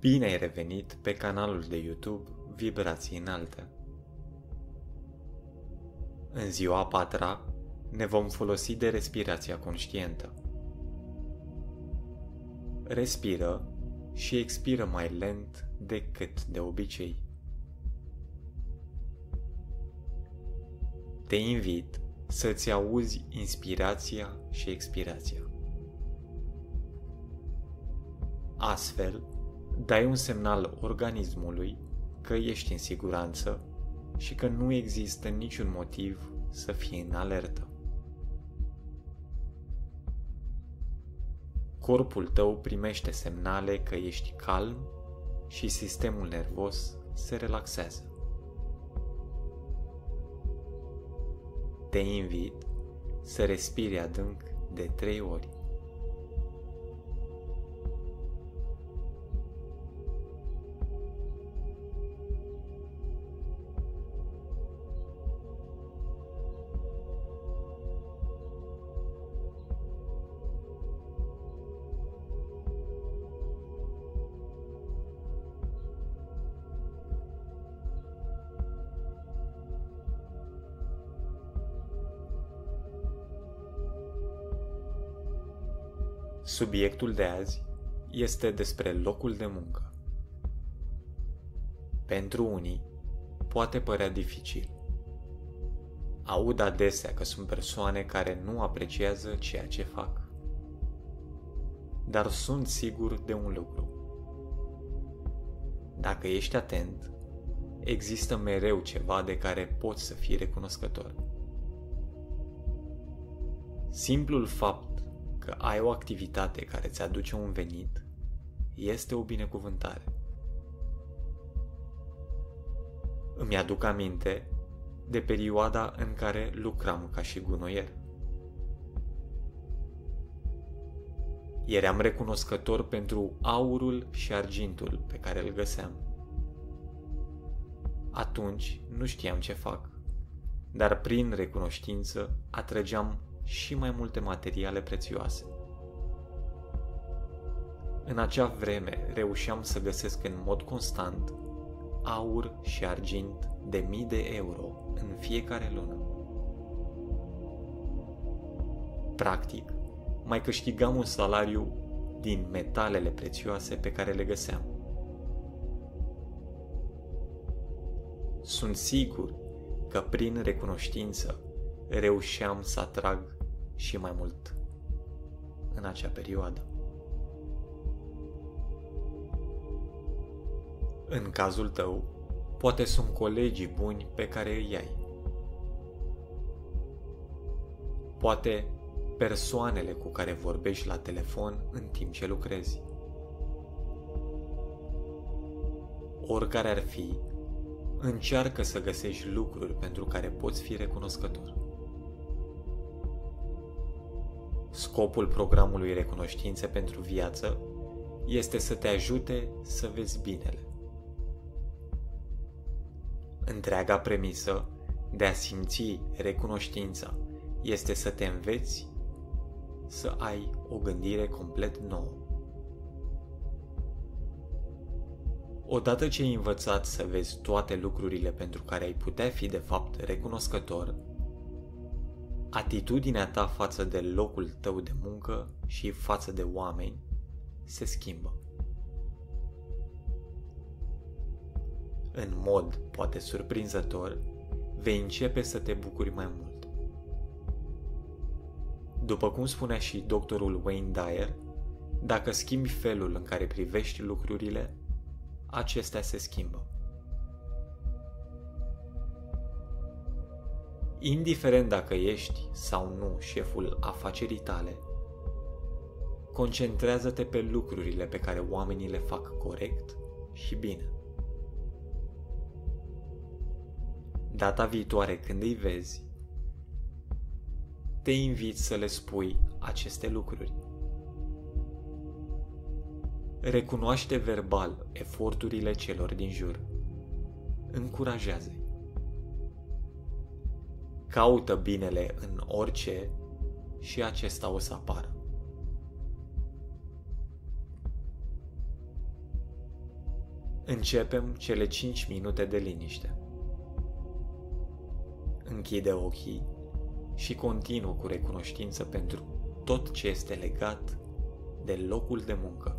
Bine ai revenit pe canalul de YouTube Vibrații Înalte. În ziua a patra ne vom folosi de respirația conștientă. Respiră și expiră mai lent decât de obicei. Te invit să-ți auzi inspirația și expirația. Astfel, dai un semnal organismului că ești în siguranță și că nu există niciun motiv să fie în alertă. Corpul tău primește semnale că ești calm și sistemul nervos se relaxează. Te invit să respiri adânc de trei ori. Subiectul de azi este despre locul de muncă. Pentru unii, poate părea dificil. Aud adesea că sunt persoane care nu apreciază ceea ce fac. Dar sunt sigur de un lucru. Dacă ești atent, există mereu ceva de care poți să fii recunoscător. Simplul fapt că ai o activitate care îți aduce un venit, este o binecuvântare. Îmi aduc aminte de perioada în care lucram ca și gunoier. Eram recunoscător pentru aurul și argintul pe care îl găseam. Atunci nu știam ce fac, dar prin recunoștință atrăgeam și mai multe materiale prețioase. În acea vreme reușeam să găsesc în mod constant aur și argint de mii de euro în fiecare lună. Practic, mai câștigam un salariu din metalele prețioase pe care le găseam. Sunt sigur că prin recunoștință reușeam să atrag și mai mult în acea perioadă. În cazul tău, poate sunt colegii buni pe care îi ai. Poate persoanele cu care vorbești la telefon în timp ce lucrezi. Oricare ar fi, încearcă să găsești lucruri pentru care poți fi recunoscător. Scopul programului Recunoștințe pentru Viață este să te ajute să vezi binele. Întreaga premisă de a simți recunoștința este să te înveți să ai o gândire complet nouă. Odată ce ai învățat să vezi toate lucrurile pentru care ai putea fi de fapt recunoscător, atitudinea ta față de locul tău de muncă și față de oameni se schimbă. În mod poate surprinzător, vei începe să te bucuri mai mult. După cum spunea și doctorul Wayne Dyer, dacă schimbi felul în care privești lucrurile, acestea se schimbă. Indiferent dacă ești sau nu șeful afacerii tale, concentrează-te pe lucrurile pe care oamenii le fac corect și bine. Data viitoare când îi vezi, te invit să le spui aceste lucruri. Recunoaște verbal eforturile celor din jur. Încurajează-i. Caută binele în orice și acesta o să apară. Începem cele 5 minute de liniște. Închide ochii și continuă cu recunoștință pentru tot ce este legat de locul de muncă.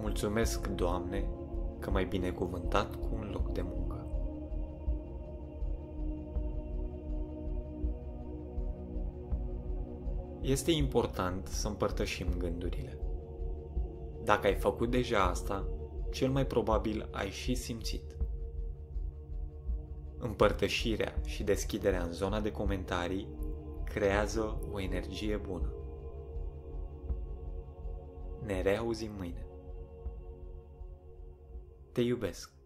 Mulțumesc, Doamne, că m-ai binecuvântat cu un loc de muncă. Este important să împărtășim gândurile. Dacă ai făcut deja asta, cel mai probabil ai și simțit. Împărtășirea și deschiderea în zona de comentarii creează o energie bună. Ne reauzim mâine. Te iubesc.